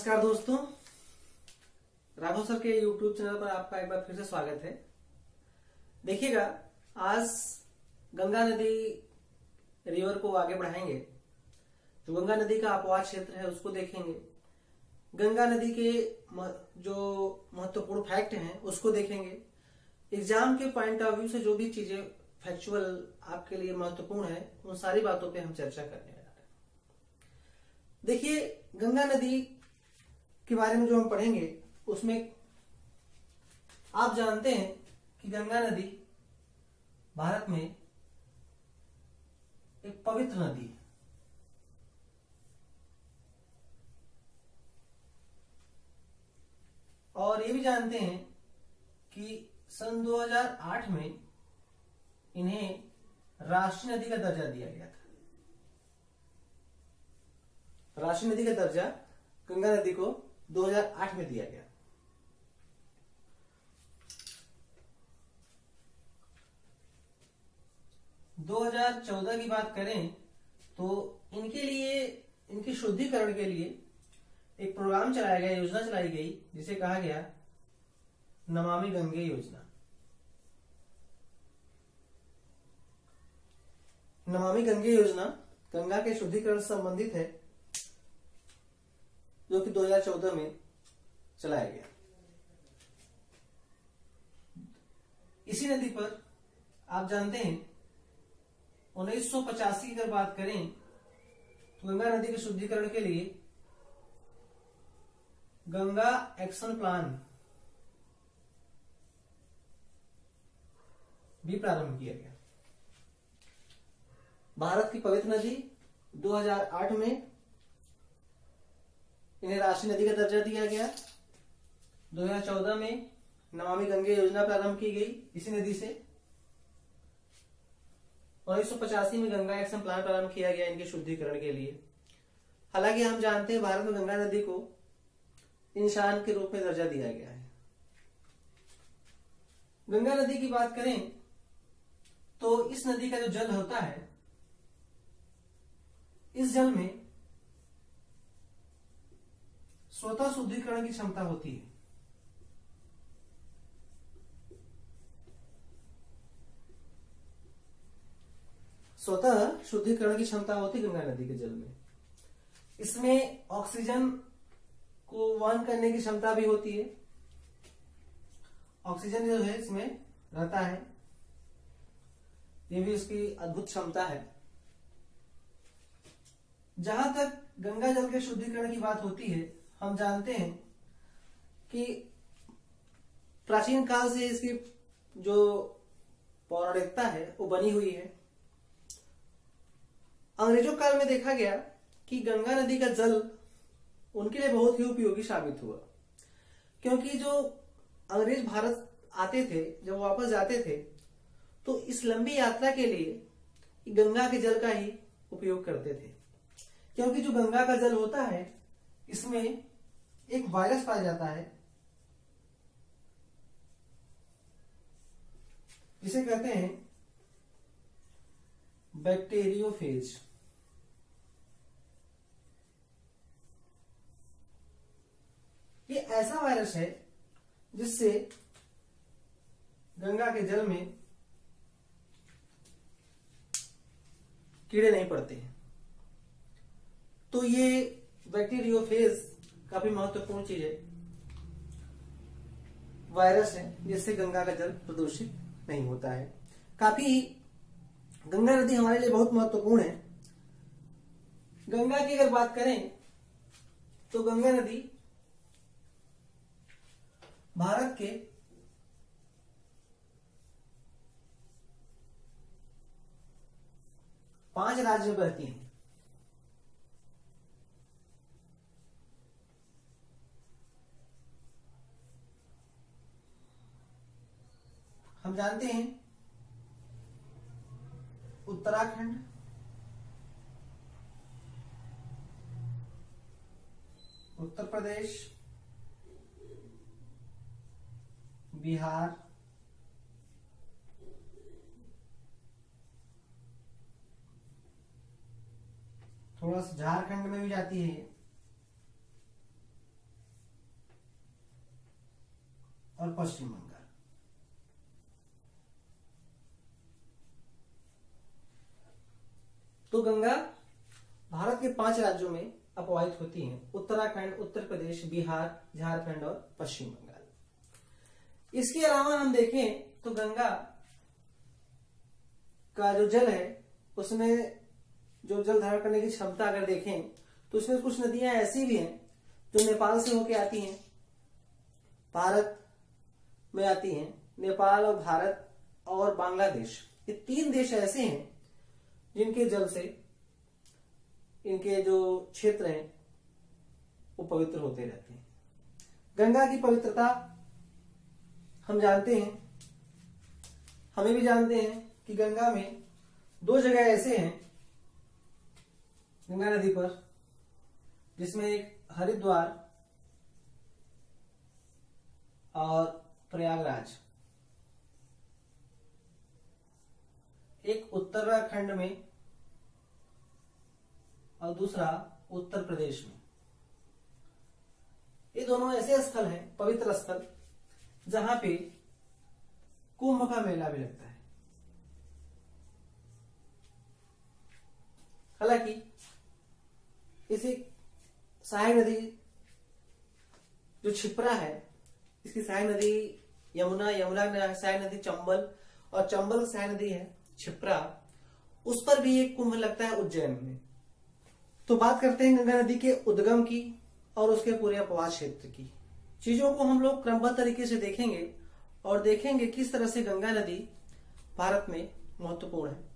नमस्कार दोस्तों। राघव सर के YouTube चैनल पर आपका एक बार फिर से स्वागत है। देखिएगा, आज गंगा नदी रिवर को आगे बढ़ाएँगे। जो गंगा नदी का अपवाद क्षेत्र है, उसको देखेंगे। गंगा नदी के जो महत्वपूर्ण फैक्ट हैं, उसको देखेंगे। एग्ज़ाम के पॉइंट ऑफ़ व्यू से जो भी चीज़ें फैक्चुअल आपके लिए महत्वपूर्ण है, उन सारी बातों पे हम चर्चा करने देखिए, गंगा नदी के बारे में जो हम पढ़ेंगे, उसमें आप जानते हैं कि गंगा नदी भारत में एक पवित्र नदी है। और ये भी जानते हैं कि सन 2008 में इन्हें राष्ट्रीय नदी का दर्जा दिया गया था। राष्ट्रीय नदी का दर्जा गंगा नदी को 2008 में दिया गया। 2014 की बात करें तो इनके लिए, इनके शुद्धिकरण के लिए एक प्रोग्राम चलाया गया, योजना चलाई गई, जिसे कहा गया नमामि गंगे योजना। नमामि गंगे योजना गंगा के शुद्धिकरण से संबंधित है। जो कि 2014 में चलाया गया। इसी नदी पर आप जानते हैं 1985 की अगर बात करें तो गंगा नदी के शुद्धिकरण के लिए गंगा एक्शन प्लान भी प्रारंभ किया गया। भारत की पवित्र नदी 2008 में इन्हें राष्ट्रीय नदी का दर्जा दिया गया। 2014 में नमामि गंगे योजना प्रारंभ की गई इसी नदी से। उन्नीस में गंगा एक्शन प्लान प्रारंभ किया गया इनके शुद्धिकरण के लिए। हालाँकि हम जानते हैं भारत में गंगा नदी को इंसान के रूप में दर्जा दिया गया है। गंगा नदी की बात करें तो इस नदी का जो जल होता है, इस जल में स्वतः शुद्धिकरण की क्षमता होती है। स्वतः शुद्धिकरण की क्षमता होती गंगा नदी के जल में। इसमें ऑक्सीजन को वहन करने की क्षमता भी होती है। ऑक्सीजन जो है, इसमें रहता है। ये भी उसकी अद्भुत क्षमता है। जहाँ तक गंगा जल के शुद्धिकरण की बात होती है हम जानते हैं कि प्राचीन काल से इसकी जो पौराणिकता है, वो बनी हुई है। अंग्रेज़ों काल में देखा गया कि गंगा नदी का जल उनके लिए बहुत ही उपयोगी साबित हुआ। क्योंकि जो अंग्रेज़ भारत आते थे, जब वापस जाते थे तो इस लंबी यात्रा के लिए गंगा के जल का ही उपयोग करते थे। क्योंकि जो गंगा का जल होता है, इसमें एक वायरस पाया जाता है। जिसे कहते हैं बैक्टीरियोफेज। ये ऐसा वायरस है जिससे गंगा के जल में कीड़े नहीं पड़ते। हैं तो ये बैक्टीरियोफेज काफ़ी महत्वपूर्ण चीज़ है। वायरस है, जिससे गंगा का जल प्रदूषित नहीं होता है। काफ़ी गंगा नदी हमारे लिए बहुत महत्वपूर्ण है। गंगा की अगर बात करें तो गंगा नदी भारत के पाँच राज्यों में बहती है। हम जानते हैं। उत्तराखंड। उत्तर प्रदेश। बिहार। थोड़ा सा झारखंड में भी जाती है और पश्चिम बंगाल। तो गंगा भारत के पाँच राज्यों में अपवाहित होती है। उत्तराखंड, उत्तर प्रदेश, बिहार, झारखंड और पश्चिम बंगाल। इसके अलावा हम देखें तो गंगा का जो जल है, उसमें जो जल धारण करने की क्षमता अगर देखें तो उसमें कुछ नदियाँ ऐसी भी हैं जो नेपाल से होके आती हैं, भारत में आती हैं, नेपाल और भारत और बांग्लादेश। ये तीन देश ऐसे हैं जिनके जल से इनके जो क्षेत्र हैं, वो पवित्र होते रहते हैं। गंगा की पवित्रता हम जानते हैं। हमें भी जानते हैं कि गंगा में दो जगह ऐसे हैं, गंगा नदी पर, जिसमें एक हरिद्वार और प्रयागराज। एक उत्तराखंड में और दूसरा उत्तर प्रदेश में। ये दोनों ऐसे स्थल हैं, पवित्र स्थल, जहाँ पे कुंभ का मेला भी लगता है। हालाँकि इसी सहायक नदी जो छिपरा है, इसकी सहायक नदी यमुना यमुना सहायक नदी चंबल, और चंबल सहायक नदी है छिपरा उस पर भी एक कुंभ लगता है उज्जैन में। तो बात करते हैं गंगा नदी के उद्गम की और उसके पूरे अपवास क्षेत्र की। चीज़ों को हम लोग क्रमबद्ध तरीके से देखेंगे और देखेंगे किस तरह से गंगा नदी भारत में महत्वपूर्ण है।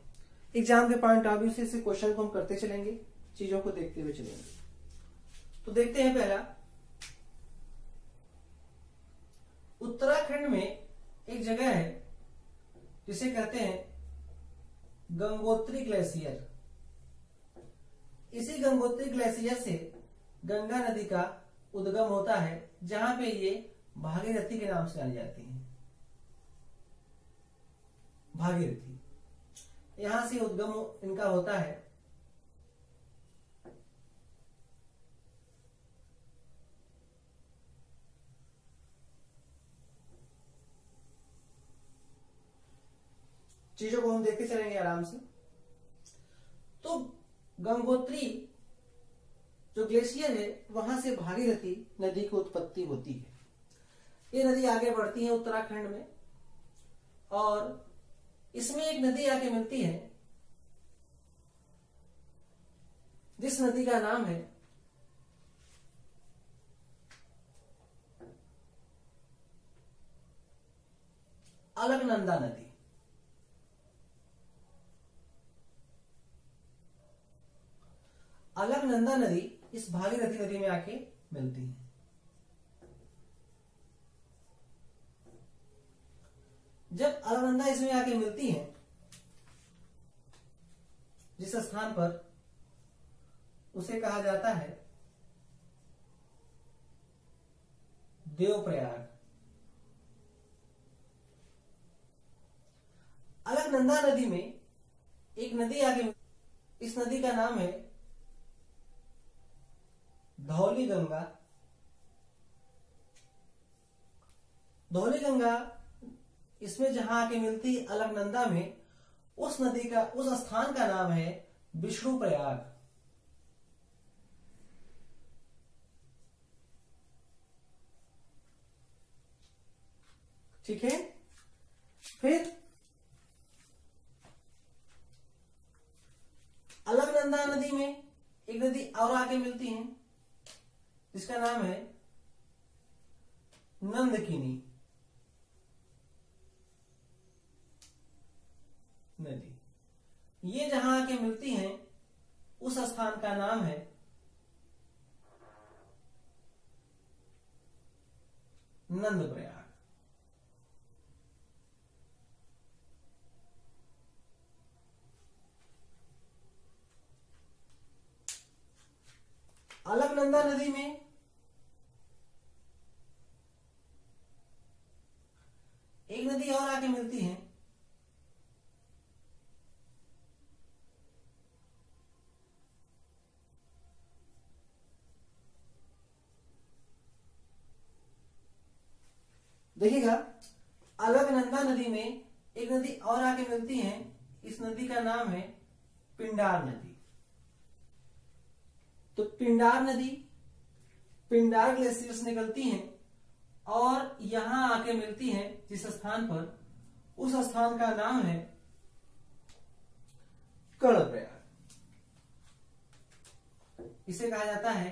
एग्ज़ाम के पॉइंट ऑफ़ व्यू से इस क्वेश्चन को हम करते चलेंगे, चीज़ों को देखते हुए चलेंगे। तो देखते हैं पहला। उत्तराखंड में एक जगह है, जिसे कहते हैं गंगोत्री ग्लेशियर। इसी गंगोत्री ग्लेशियर से गंगा नदी का उद्गम होता है, जहाँ पे ये भागीरथी के नाम से जानी जाती है। भागीरथी। यहाँ से उद्गम इनका होता है चीज़ों को हम देखते चलेंगे आराम से। तो गंगोत्री जो ग्लेशियर है, वहाँ से भागीरथी नदी की उत्पत्ति होती है। ये नदी आगे बढ़ती है उत्तराखंड में और इसमें एक नदी आके मिलती है। जिस नदी का नाम है, अलकनंदा नदी। अलकनंदा नदी इस भागीरथी नदी में आके मिलती है। जब अलकनंदा इसमें आके मिलती है, जिस स्थान पर उसे कहा जाता है, देवप्रयाग। अलकनंदा नदी में एक नदी आगे इस नदी का नाम है धौली गंगा। धौली गंगा, इसमें जहाँ आके मिलती अलकनंदा में, उस नदी का, उस स्थान का नाम है विष्णु प्रयाग ठीक है? फिर अलकनंदा नदी में एक नदी और आके मिलती है। जिसका नाम है नंदकिनी नदी। ये जहाँ आके मिलती हैं, उस स्थान का नाम है नंद प्रयाग अलकनंदा नदी में एक नदी और आके मिलती है। देखिएगा अलकनंदा नदी में एक नदी और आके मिलती है। इस नदी का नाम है पिंडार नदी। तो पिंडार नदी, पिंडार ग्लेशियर से निकलती हैं। और यहाँ आके मिलती हैं जिस स्थान पर, उस स्थान का नाम है कर्णप्रयाग इसे कहा जाता है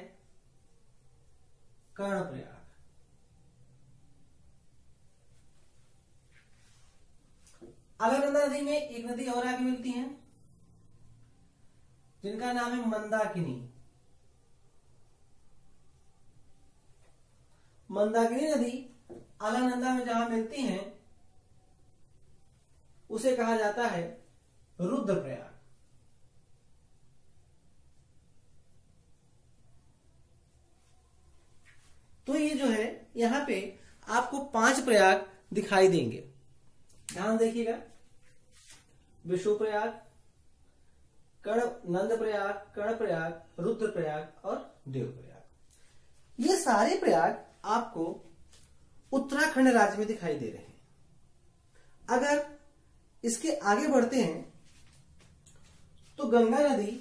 कर्णप्रयाग अलकनंदा नदी में एक नदी और आगे मिलती है, जिनका नाम है मंदाकिनी। मंदाकिनी नदी अलकनंदा में जहाँ मिलती हैं, उसे कहा जाता है रुद्रप्रयाग। तो ये जो है, यहाँ पे आपको पाँच प्रयाग दिखाई देंगे। ध्यान देखिएगा। विष्णु प्रयाग कर्ण नंद प्रयाग कर्ण प्रयाग रुद्र प्रयाग और देव प्रयाग ये सारे प्रयाग आपको उत्तराखंड राज्य में दिखाई दे रहे हैं। अगर इसके आगे बढ़ते हैं तो गंगा नदी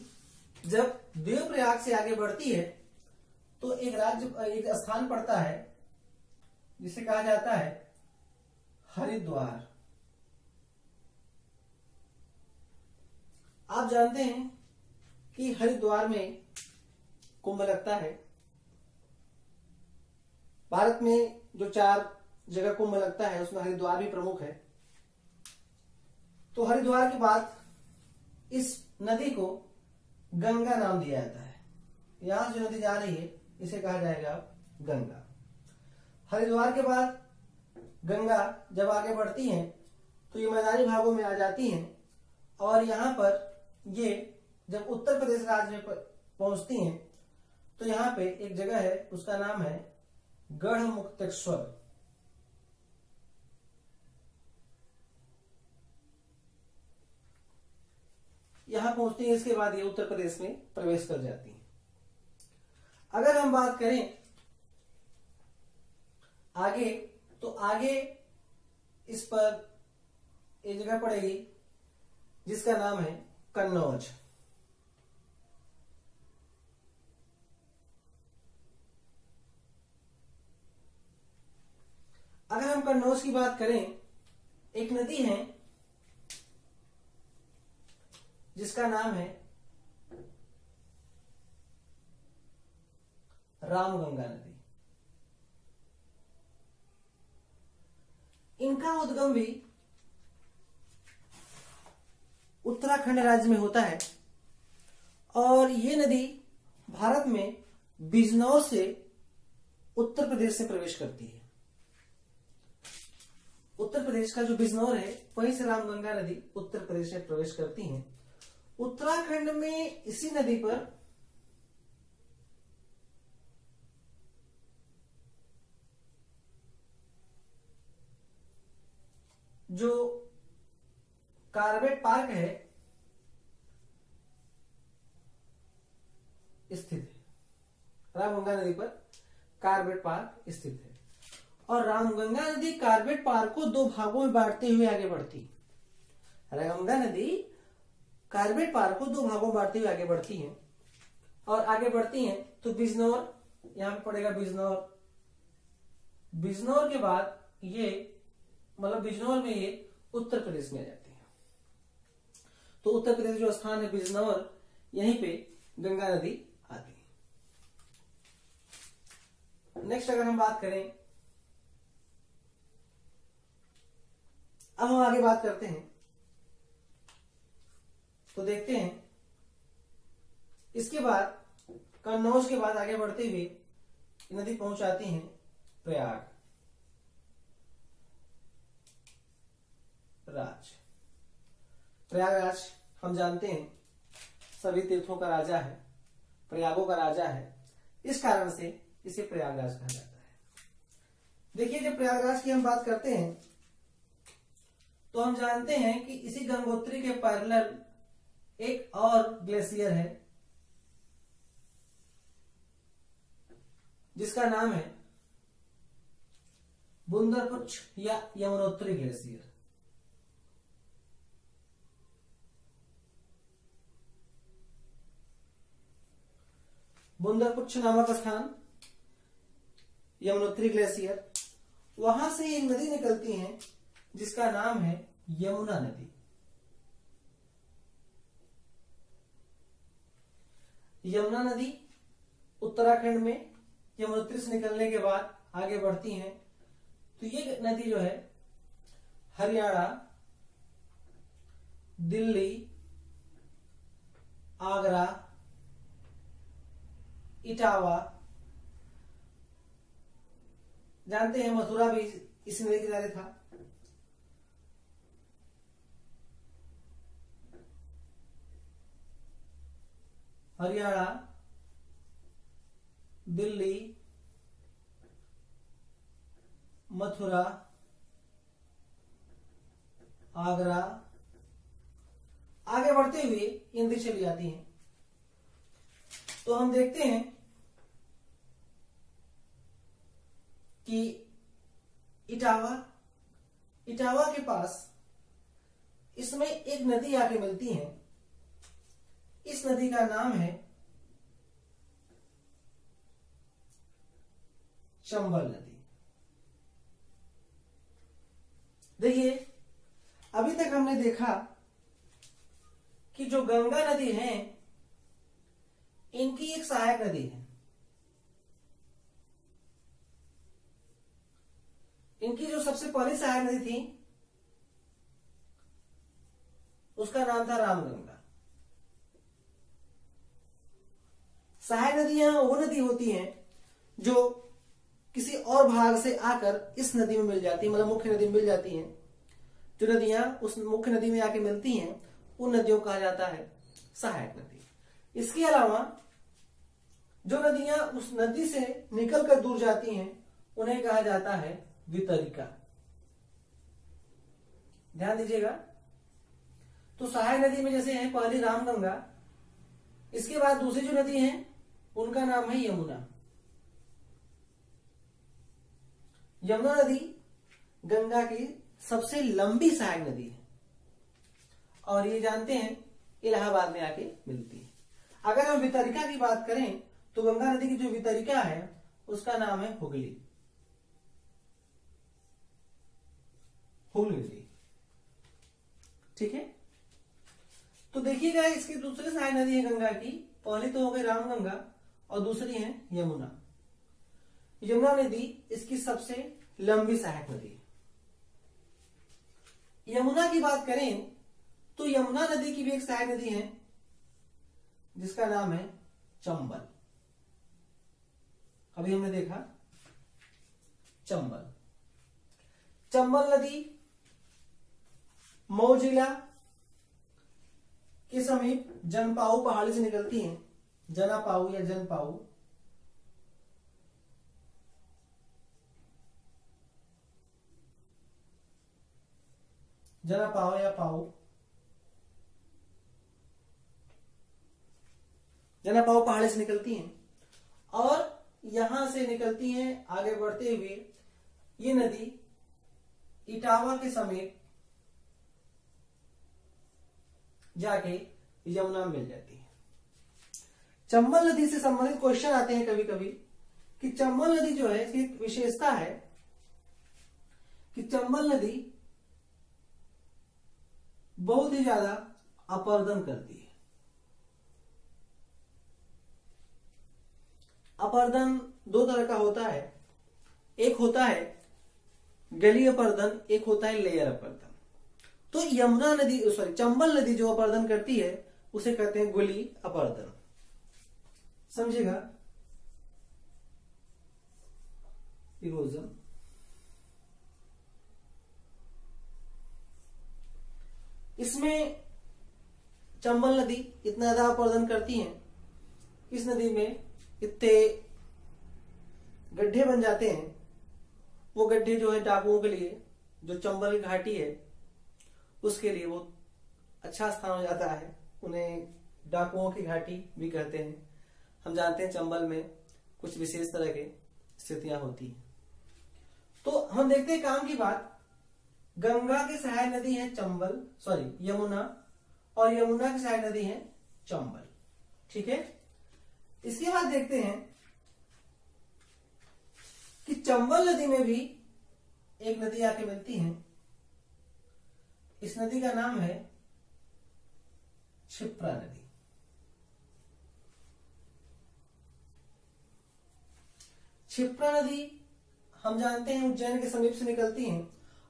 जब देव प्रयाग से आगे बढ़ती है तो एक राज्य, एक स्थान पड़ता है, जिसे कहा जाता है हरिद्वार। आप जानते हैं कि हरिद्वार में कुंभ लगता है। भारत में जो चार जगह कुंभ लगता है, उसमें हरिद्वार भी प्रमुख है। तो हरिद्वार के बाद इस नदी को गंगा नाम दिया जाता है। यहाँ जो नदी जा रही है, इसे कहा जाएगा गंगा। हरिद्वार के बाद गंगा जब आगे बढ़ती है तो ये मैदानी भागों में आ जाती है और यहाँ पर ये जब उत्तर प्रदेश राज्य में पहुँचती हैं तो यहाँ पे एक जगह है, उसका नाम है गढ़ मुक्तेश्वर यहाँ पहुँचती है, इसके बाद ये उत्तर प्रदेश में प्रवेश कर जाती है। अगर हम बात करें आगे तो आगे इस पर एक जगह पड़ेगी जिसका नाम है कन्नौज। अगर हम कन्नौज की बात करें, एक नदी है, जिसका नाम है रामगंगा नदी। इनका उद्गम भी उत्तराखंड राज्य में होता है और ये नदी भारत में बिजनौर से उत्तर प्रदेश से प्रवेश करती है। उत्तर प्रदेश का जो बिजनौर है, वहीं से रामगंगा नदी उत्तर प्रदेश में प्रवेश करती है। उत्तराखंड में इसी नदी पर जो कार्बेट पार्क है, स्थित है। रामगंगा नदी पर कार्बेट पार्क स्थित है। और रामगंगा नदी कार्बेट पार्क को दो भागों में बांटते हुए आगे बढ़ती। रामगंगा नदी कार्बेट पार्क को दो भागों में बांटते हुए आगे बढ़ती है। और आगे बढ़ती है तो बिजनौर, यहाँ पे पड़ेगा बिजनौर। बिजनौर के बाद ये मतलब बिजनौर में ये उत्तर प्रदेश में आ जाती है। तो उत्तर प्रदेश जो स्थान है बिजनौर, यहीं पे गंगा नदी आती है। नेक्स्ट अगर हम बात करें अब हम आगे बात करते हैं। तो देखते हैं। इसके बाद कन्नौज के बाद आगे बढ़ते हुए नदी पहुंचाती है प्रयाग। राज। प्रयागराज हम जानते हैं, सभी तीर्थों का राजा है, प्रयागों का राजा है। इस कारण से इसे प्रयागराज कहा जाता है। देखिए, जब प्रयागराज की हम बात करते हैं तो हम जानते हैं कि इसी गंगोत्री के पैरेलल एक और ग्लेशियर है, जिसका नाम है बुंदरपुच्छ या यमुनोत्री ग्लेशियर बुंदरपुच्छ नामक स्थान, यमुनोत्री ग्लेशियर वहाँ से एक नदी निकलती है जिसका नाम है यमुना नदी। यमुना नदी उत्तराखंड में यमुनोत्री से निकलने के बाद आगे बढ़ती है। तो ये नदी जो है, हरियाणा, दिल्ली, आगरा, इटावा, जानते हैं मथुरा भी इस नदी के किनारे था। हरियाणा, दिल्ली, मथुरा, आगरा। आगे बढ़ते हुए नदी चली जाती हैं। तो हम देखते हैं कि इटावा इटावा के पास इसमें एक नदी आके मिलती है। इस नदी का नाम है चंबल नदी। देखिए, अभी तक हमने देखा कि जो गंगा नदी है, इनकी एक सहायक नदी है। इनकी जो सबसे पहली सहायक नदी थी, उसका नाम था रामगंगा। सहायक नदियाँ वो नदी होती हैं जो किसी और भाग से आकर इस नदी में मिल जाती है मतलब मुख्य नदी में मिल जाती हैं। जो नदियाँ उस मुख्य नदी में आके मिलती हैं, उन नदियों को कहा जाता है सहायक नदी। इसके अलावा जो नदियाँ उस नदी से निकलकर दूर जाती हैं, उन्हें कहा जाता है वितरिका। ध्यान दीजिएगा। तो सहायक नदी में जैसे है पहली रामगंगा, इसके बाद दूसरी जो नदी है उनका नाम है यमुना। यमुना नदी गंगा की सबसे लंबी सहायक नदी है। और ये जानते हैं, इलाहाबाद में आके मिलती है। अगर हम वितरिका की बात करें तो गंगा नदी की जो वितरिका है, उसका नाम है हुगली। हुगली नदी। ठीक है? तो देखिएगा, इसकी दूसरी सहायक नदी है गंगा की। पहली तो हो गई रामगंगा और दूसरी है यमुना। यमुना नदी इसकी सबसे लंबी सहायक नदी यमुना की बात करें तो यमुना नदी की भी एक सहायक नदी है, जिसका नाम है चंबल। अभी हमने देखा? चंबल। चंबल नदी मऊ जिला के समीप जनपाऊ पहाड़ी से निकलती है। जनापाऊ या जनपाऊ जना पाओ या पाओ जना पाओ पहाड़ी से निकलती हैं. और यहाँ से निकलती हैं आगे बढ़ते हुए ये नदी इटावा के समीप जाके यमुना मिल जाती है। चंबल नदी से संबंधित क्वेश्चन आते हैं कभी कभी कि चंबल नदी जो है, इसकी विशेषता है कि चंबल नदी बहुत ही ज़्यादा अपर्दन करती है। अपर्दन दो तरह का होता है। एक होता है गली अपर्दन एक होता है लेयर अपर्दन तो यमुना नदी सॉरी चंबल नदी जो अपर्दन करती है, उसे कहते हैं गुली अपर्दन समझेगा? इरोजन इसमें चंबल नदी इतना ज़्यादा अपर्दन करती है, इस नदी में इतने गड्ढे बन जाते हैं, वो गड्ढे जो है डाकुओं के लिए, जो चंबल घाटी है, उसके लिए वो अच्छा स्थान हो जाता है, उन्हें डाकुओं की घाटी भी कहते हैं। हम जानते हैं चंबल में कुछ विशेष तरह के स्थितियाँ होती हैं। तो हम देखते हैं काम की बात। गंगा की सहायक नदी है चंबल सॉरी यमुना, और यमुना की सहायक नदी है चंबल। ठीक है? इसके बाद देखते हैं कि चंबल नदी में भी एक नदी आके मिलती है। इस नदी का नाम है क्षिप्रा नदी। क्षिप्रा नदी, हम जानते हैं उज्जैन के समीप से निकलती है,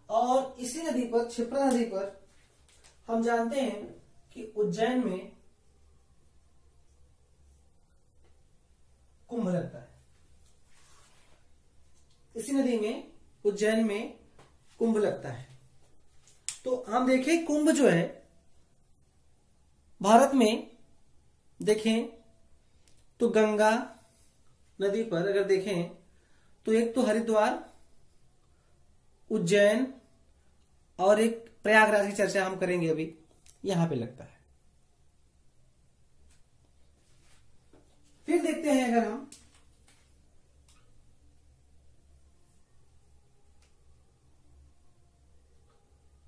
और इसी नदी पर, क्षिप्रा नदी पर, हम जानते हैं कि उज्जैन में कुंभ लगता है। इसी नदी में, उज्जैन में कुंभ लगता है। तो हम देखें, कुंभ जो है, भारत में, देखें तो गंगा नदी पर अगर देखें तो एक तो हरिद्वार, उज्जैन और एक प्रयागराज की चर्चा हम करेंगे अभी, यहाँ पे लगता है। फिर देखते हैं अगर हम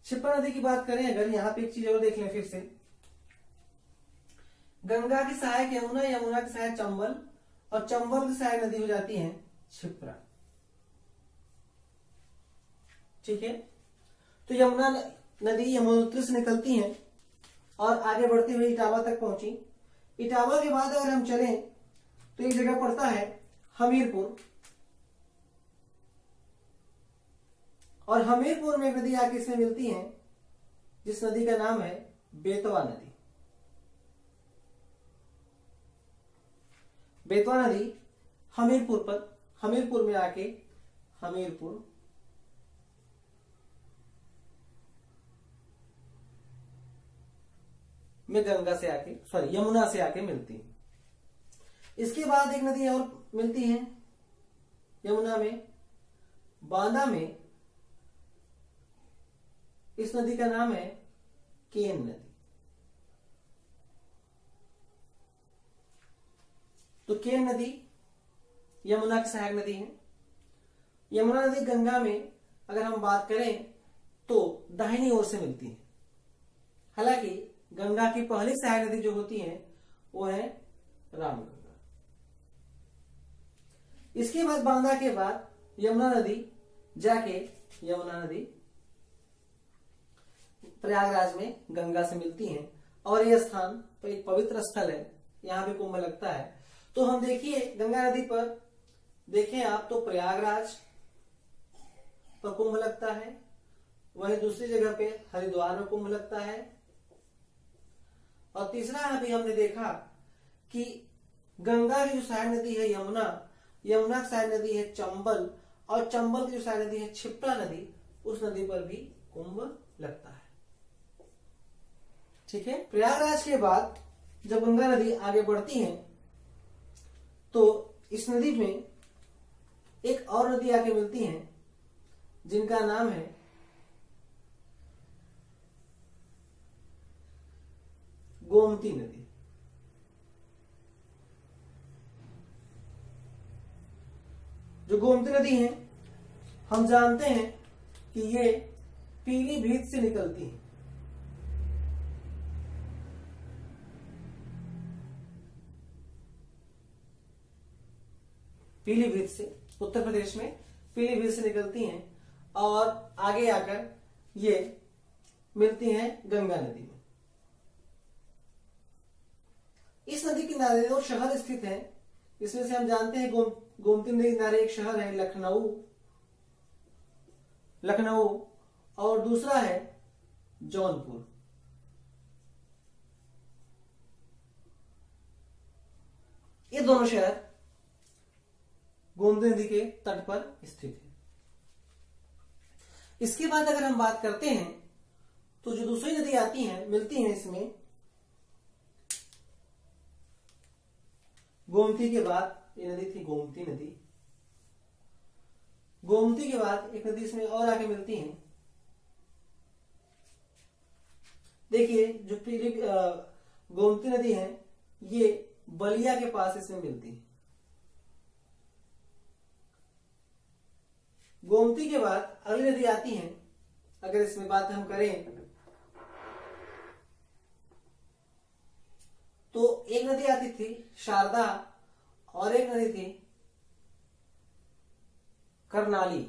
शिप्रा नदी की बात करें, अगर यहाँ पे एक चीज़ और देख लें फिर से। गंगा की सहायक यमुना यमुना की सहायक चंबल और चंबल सहायक नदी हो जाती है छिप्रा ठीक है? तो यमुना नदी यमुनोत्री से निकलती है और आगे बढ़ती हुई इटावा तक पहुँची। इटावा के बाद अगर हम चलें तो एक जगह पड़ता है हमीरपुर। और हमीरपुर में एक नदी आके इसमें मिलती है? जिस नदी का नाम है बेतवा नदी। बेतवा नदी हमीरपुर पर, हमीरपुर में आके, हमीरपुर। में गंगा से आके सॉरी यमुना से आके मिलती है। इसके बाद एक नदी और मिलती है, यमुना में। बांदा में, इस नदी का नाम है केन नदी। तो केन नदी, यमुना की सहायक नदी है। यमुना नदी गंगा में अगर हम बात करें तो दाहिनी ओर से मिलती है। हालाँकि गंगा की पहली सहायक नदी जो होती है, वो है रामगंगा। इसके बाद बांदा के बाद यमुना नदी, जाके यमुना नदी, प्रयागराज में गंगा से मिलती है। और यह स्थान तो एक पवित्र स्थल है, यहाँ पे कुंभ लगता है। तो हम देखिए, गंगा नदी पर देखें आप तो प्रयागराज पर कुंभ लगता है, वहीं दूसरी जगह पे हरिद्वार में कुंभ लगता है। और तीसरा अभी हमने देखा कि गंगा की जो सहायक नदी है यमुना यमुना की सहायक नदी है चंबल, और चंबल की जो सहायक नदी है छिप्रा नदी, उस नदी पर भी कुंभ लगता है। ठीक है? प्रयागराज के बाद जब गंगा नदी आगे बढ़ती है तो इस नदी में एक और नदी आके मिलती है, जिनका नाम है गोमती नदी। जो गोमती नदी है, हम जानते हैं कि ये पीलीभीत से निकलती है। पीलीभीत से उत्तर प्रदेश में पीलीभीत से निकलती हैं और आगे आकर ये मिलती हैं गंगा नदी में। इस नदी के किनारे दो शहर स्थित हैं। इसमें से हम जानते हैं गोम, गोमती नदी किनारे एक शहर है लखनऊ। लखनऊ और दूसरा है जौनपुर। ये दोनों शहर गोमती नदी के तट पर स्थित है। इसके बाद अगर हम बात करते हैं तो जो दूसरी नदी आती है, मिलती है इसमें, गोमती के बाद ये नदी थी गोमती नदी। गोमती के बाद एक नदी इसमें और आके मिलती है। देखिए, जो पीली गोमती नदी है, ये बलिया के पास इसमें मिलती है। गोमती के बाद अगली नदी आती है। अगर इसमें बात हम करें तो एक नदी आती थी शारदा और एक नदी थी करनाली।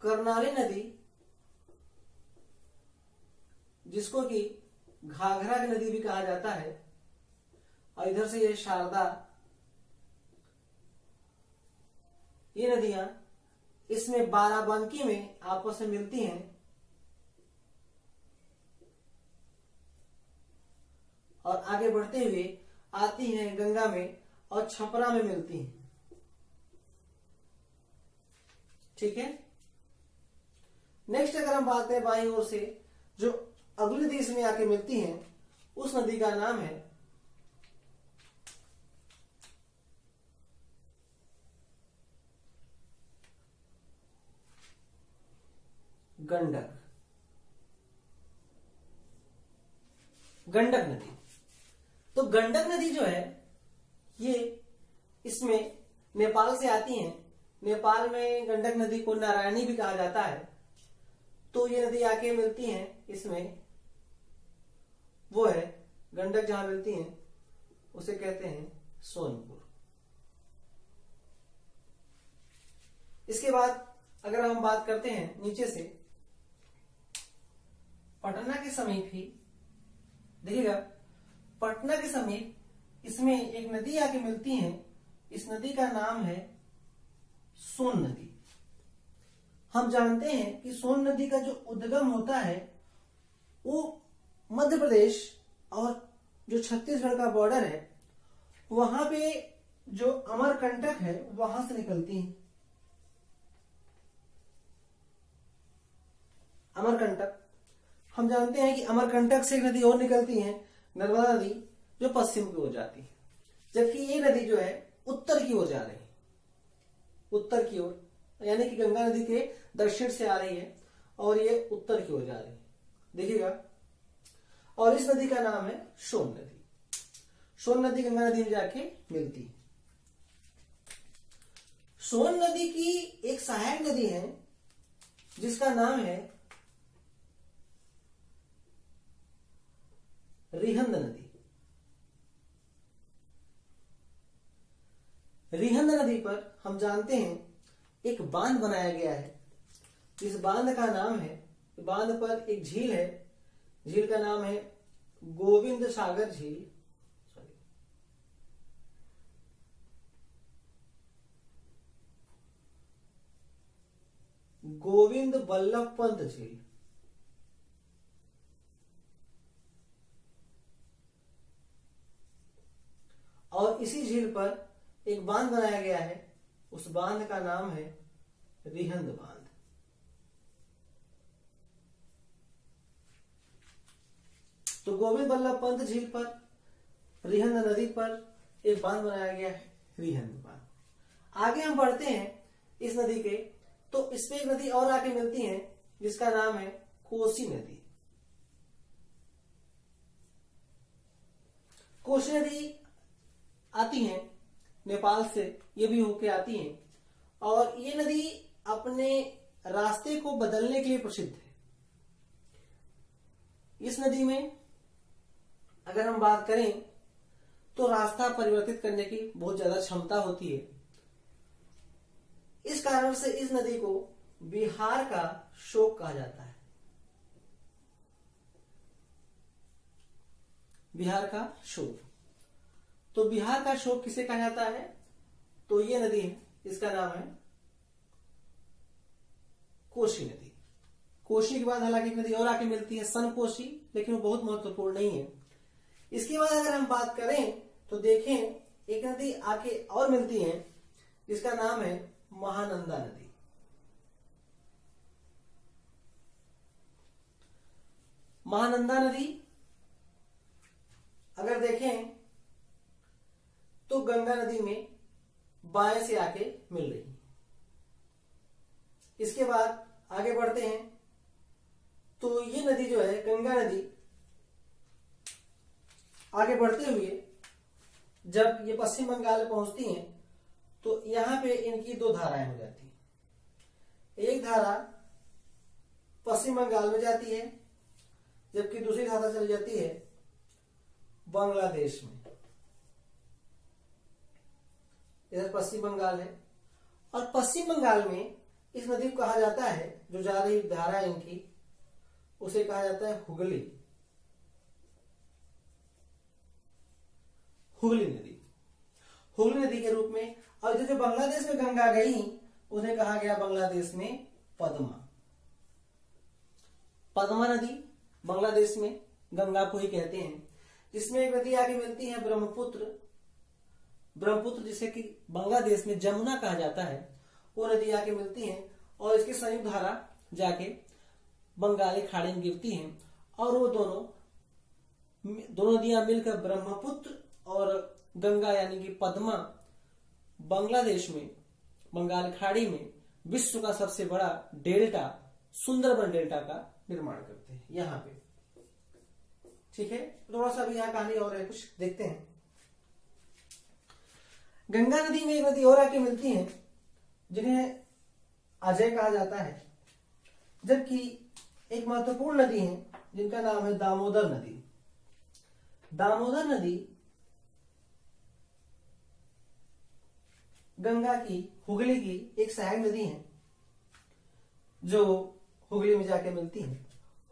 करनाली नदी जिसको कि घाघरा की नदी भी कहा जाता है, और इधर से ये शारदा, ये नदियाँ इसमें बाराबंकी में आपस में मिलती हैं। और आगे बढ़ते हुए आती हैं गंगा में और छपरा में मिलती हैं। ठीक है? नेक्स्ट अगर हम बात करें बाई ओर से, जो अगली देश में आके मिलती हैं, उस नदी का नाम है गंडक। गंडक नदी। तो गंडक नदी जो है, ये इसमें नेपाल से आती है। नेपाल में गंडक नदी को नारायणी भी कहा जाता है। तो ये नदी आके मिलती है, इसमें वो है, गंडक जहाँ मिलती है, उसे कहते हैं सोनपुर। इसके बाद अगर हम बात करते हैं नीचे से पटना के समीप ही, देखिएगा, पटना के समीप इसमें एक नदी आके मिलती है, इस नदी का नाम है सोन नदी। हम जानते हैं कि सोन नदी का जो उद्गम होता है, वो मध्य प्रदेश और जो छत्तीसगढ़ का बॉर्डर है, वहाँ पे जो अमरकंटक है, वहाँ से निकलती है। अमरकंटक। हम जानते हैं कि अमरकंटक से एक नदी और निकलती है, नर्मदा नदी जो पश्चिम की ओर जाती है। जबकि ये नदी जो है, उत्तर की ओर जा रही है। उत्तर की ओर, यानी कि गंगा नदी के दक्षिण से आ रही है और ये उत्तर की ओर जा रही है। देखिएगा। और इस नदी का नाम है सोन नदी। सोन नदी गंगा नदी में जाके मिलती है। सोन नदी की एक सहायक नदी है, जिसका नाम है रिहंद नदी। रिहंद नदी पर हम जानते हैं, एक बाँध बनाया गया है। इस बाँध का नाम है, बाँध पर एक झील है। झील का नाम है गोविंद सागर झील। गोविंद बल्लभ पंत झील। और इसी झील पर एक बाँध बनाया गया है। उस बाँध का नाम है रिहंद बाँध। तो गोविंद बल्लभ पंत झील पर, रिहंद नदी पर एक बाँध बनाया गया है, रिहंद बाँध। आगे हम बढ़ते हैं इस नदी के तो इसमें एक नदी और आके मिलती है, जिसका नाम है कोसी नदी। कोसी नदी आती हैं, नेपाल से ये भी होके आती हैं। और ये नदी अपने रास्ते को बदलने के लिए प्रसिद्ध है। इस नदी में अगर हम बात करें तो रास्ता परिवर्तित करने की बहुत ज़्यादा क्षमता होती है। इस कारण से इस नदी को बिहार का शोक कहा जाता है। बिहार का शोक। तो बिहार का शोक किसे कहा जाता है? तो ये नदी है, इसका नाम है कोशी नदी। कोशी के बाद हालाँकि नदी और आके मिलती है सन कोशी लेकिन वो बहुत महत्वपूर्ण नहीं है। इसके बाद अगर हम बात करें तो देखें, एक नदी आके और मिलती है, जिसका नाम है महानंदा नदी। महानंदा नदी, अगर देखें तो गंगा नदी में बाएँ से आके मिल रही। इसके बाद आगे बढ़ते हैं। तो ये नदी जो है, गंगा नदी, आगे बढ़ते हुए जब ये पश्चिम बंगाल में पहुँचती हैं तो यहाँ पे इनकी दो धाराएँ हो जाती एक धारा पश्चिम बंगाल में जाती है, जबकि दूसरी धारा चली जाती है बांग्लादेश में। इधर पश्चिम बंगाल है। और पश्चिम बंगाल में इस नदी को कहा जाता है, जो जा रही धारा इनकी, उसे कहा जाता है हुगली। हुगली नदी। हुगली नदी के रूप में, और इधर जो बांग्लादेश में गंगा गई, उन्हें कहा गया बांग्लादेश में पद्मा। पद्मा नदी बांग्लादेश में गंगा को ही कहते हैं इसमें एक नदी आगे मिलती है ब्रह्मपुत्र ब्रह्मपुत्र, जिसे कि बांग्लादेश में जमुना कहा जाता है, वो नदी आके मिलती है और इसकी संयुक्त धारा जाके बंगाली खाड़ी में गिरती है और वो दोनों दोनों नदियाँ मिलकर ब्रह्मपुत्र और गंगा यानी कि पद्मा बांग्लादेश में, बंगाल खाड़ी में विश्व का सबसे बड़ा डेल्टा, सुंदरबन डेल्टा का निर्माण करते हैं, यहाँ पे। ठीक है? थोड़ा सा भी यहाँ कहानी और है, कुछ देखते हैं। गंगा नदी में एक नदी और आके मिलती है, जिन्हें अजय कहा जाता है, जबकि एक महत्वपूर्ण नदी है, जिनका नाम है दामोदर नदी। दामोदर नदी गंगा की, हुगली की एक सहायक नदी है, जो हुगली में जाके मिलती है।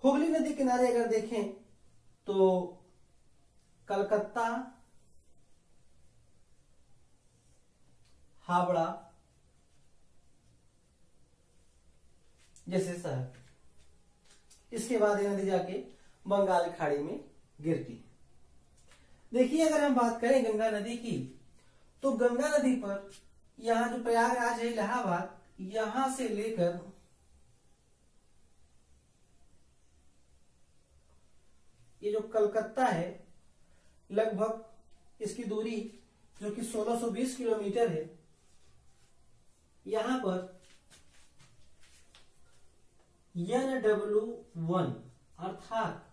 हुगली नदी किनारे अगर देखें तो कलकत्ता हावड़ा, जैसे शहर। इसके बाद ये नदी जाके बंगाल खाड़ी में गिरती। है देखिए, अगर हम बात करें गंगा नदी की तो गंगा नदी पर यहाँ जो प्रयागराज है, इलाहाबाद, यहाँ से लेकर ये जो कलकत्ता है, लगभग इसकी दूरी जो कि 1620 किलोमीटर है यहाँ पर एन डब्ल्यू वन अर्थात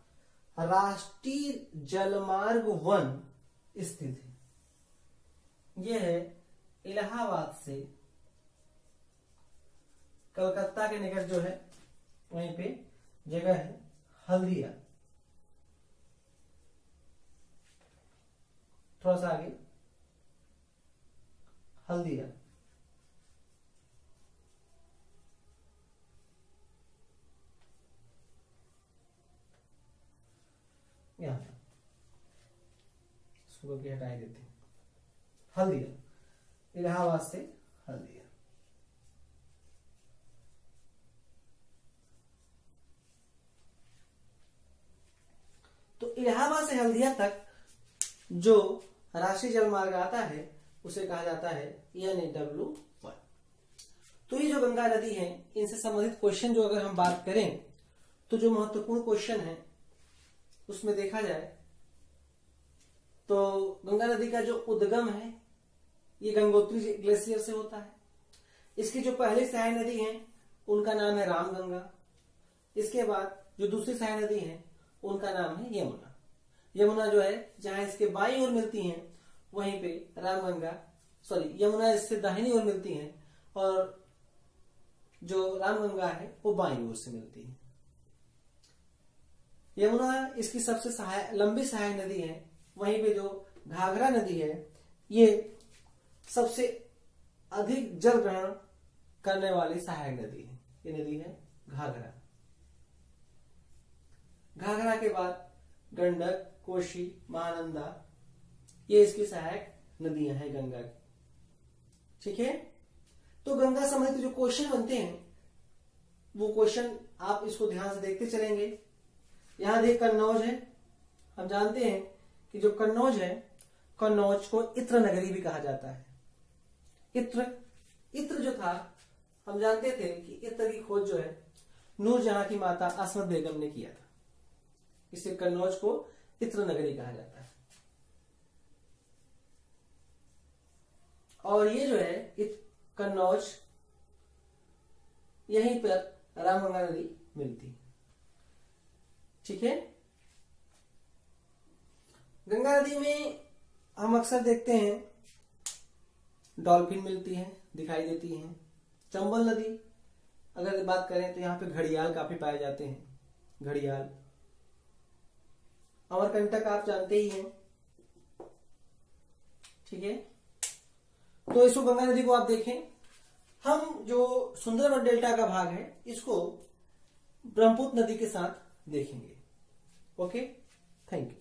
राष्ट्रीय जलमार्ग वन स्थित है। यह है इलाहाबाद से कलकत्ता के निकट जो है, वहीं पे जगह है, हल्दिया। थोड़ा सा आगे, हल्दिया। यहाँ इसको की हटाई देते हल्दिया इलाहाबाद से हल्दिया तो इलाहाबाद से हल्दिया तक जो राष्ट्रीय जल मार्ग आता है, उसे कहा जाता है ए डब्ल्यू वन तो ये जो गंगा नदी है, इनसे संबंधित क्वेश्चन जो अगर हम बात करें तो जो महत्वपूर्ण क्वेश्चन है उसमें देखा जाए तो गंगा नदी का जो उद्गम है, ये गंगोत्री ग्लेशियर से होता है। इसकी जो पहली सहाय नदी है, उनका नाम है रामगंगा इसके बाद जो दूसरी सहाय नदी है, उनका नाम है यमुना। यमुना जो है, जहाँ इसके बाई ओर मिलती है, वहीं पे रामगंगा सॉरी यमुना इससे दाहिनी ओर मिलती है, और जो रामगंगा है, वो बाई ओर से मिलती है। यमुना इसकी सबसे सहाय, लंबी सहायक नदी है। वहीं पे जो घाघरा नदी है, ये सबसे अधिक जल ग्रहण करने वाली सहायक नदी है। ये नदी है घाघरा। घाघरा के बाद गंडक, कोशी, महानंदा, ये इसकी सहायक नदियाँ हैं गंगा की। ठीक है? तो गंगा संबंधित जो क्वेश्चन बनते हैं, वो क्वेश्चन आप इसको ध्यान से देखते चलेंगे। यहाँ देख कन्नौज है। हम जानते हैं कि जो कन्नौज है, कन्नौज को इत्र नगरी भी कहा जाता है। इत्र इत्र जो था, हम जानते थे कि इत्र की खोज जो है, नूर जहाँ की माता असमत बेगम ने किया था। इसे कन्नौज को इत्र नगरी कहा जाता है। और ये जो है कन्नौज, यहीं पर रामगंगा नदी मिलती। ठीक है? गंगा नदी में हम अक्सर देखते हैं, डॉल्फिन मिलती है, दिखाई देती है। चंबल नदी, अगर बात करें तो यहाँ पे घड़ियाल काफ़ी पाए जाते हैं, घड़ियाल। अमरकंटक आप जानते ही हैं। ठीक है? तो इसको गंगा नदी को आप देखें। हम जो सुंदरबन डेल्टा का भाग है, इसको ब्रह्मपुत्र नदी के साथ देखेंगे। Okay, thank you.